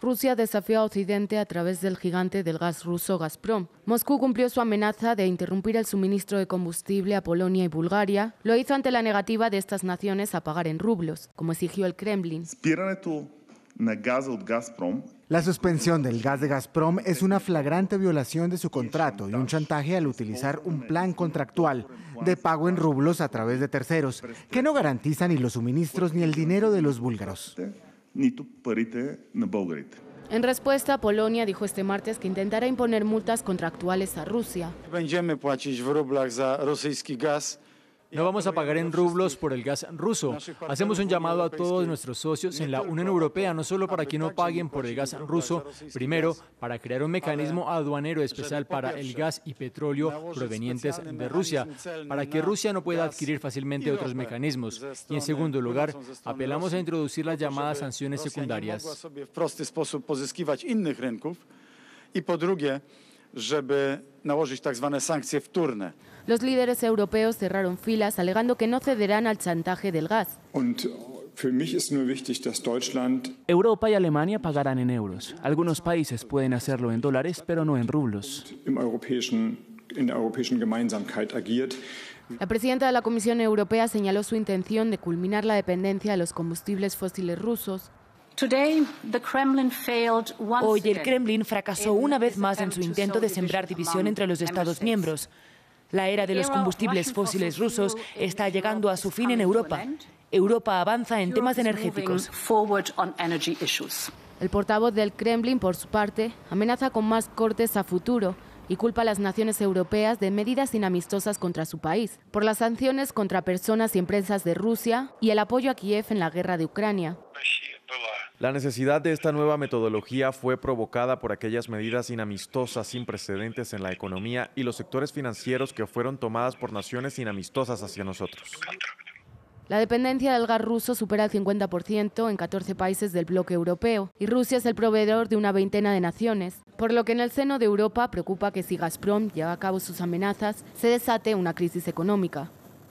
Rusia desafió a Occidente a través del gigante del gas ruso Gazprom. Moscú cumplió su amenaza de interrumpir el suministro de combustible a Polonia y Bulgaria. Lo hizo ante la negativa de estas naciones a pagar en rublos, como exigió el Kremlin. La suspensión del gas de Gazprom es una flagrante violación de su contrato y un chantaje al utilizar un plan contractual de pago en rublos a través de terceros, que no garantiza ni los suministros ni el dinero de los búlgaros. En respuesta, Polonia dijo este martes que intentará imponer multas contractuales a Rusia. No vamos a pagar en rublos por el gas ruso. Hacemos un llamado a todos nuestros socios en la Unión Europea, no solo para que no paguen por el gas ruso, primero, para crear un mecanismo aduanero especial para el gas y petróleo provenientes de Rusia, para que Rusia no pueda adquirir fácilmente otros mecanismos. Y en segundo lugar, apelamos a introducir las llamadas sanciones secundarias. Y por żeby nałożyć tak zwane sankcje wtórne. Los líderes europeos cerraron filas alegando que no cederán al chantaje del gas. Europa y Alemania pagarán en euros. Algunos países pueden hacerlo en dólares, pero no en rublos. La presidenta de la Comisión Europea señaló su intención de culminar la dependencia de los combustibles fósiles rusos Hoy el Kremlin fracasó una vez más en su intento de sembrar división entre los Estados miembros. La era de los combustibles fósiles rusos está llegando a su fin en Europa. Europa avanza en temas energéticos. El portavoz del Kremlin, por su parte, amenaza con más cortes a futuro y culpa a las naciones europeas de medidas inamistosas contra su país, por las sanciones contra personas y empresas de Rusia y el apoyo a Kiev en la guerra de Ucrania. La necesidad de esta nueva metodología fue provocada por aquellas medidas inamistosas sin precedentes en la economía y los sectores financieros que fueron tomadas por naciones inamistosas hacia nosotros. La dependencia del gas ruso supera el 50% en 14 países del bloque europeo y Rusia es el proveedor de una veintena de naciones, por lo que en el seno de Europa preocupa que si Gazprom lleva a cabo sus amenazas se desate una crisis económica.